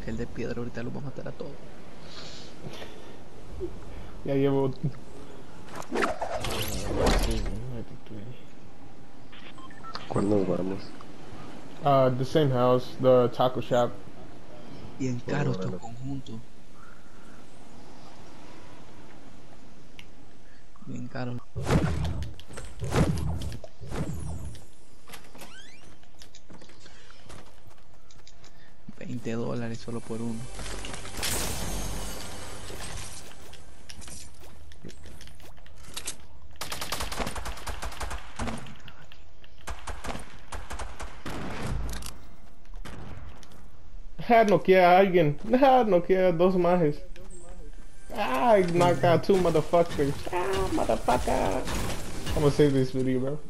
Ángel de piedra ahorita lo va a matar a todos. Ya llevo. ¿Cuándo nos vamos? Uh, the same house, the taco shop. Bien caro bueno. conjuntos. Bien caro. Veinte dólares solo por uno. No a alguien. No a dos majes. Ah, I knocked out two motherfuckers. Ah, motherfucker. I'm gonna save this video, bro.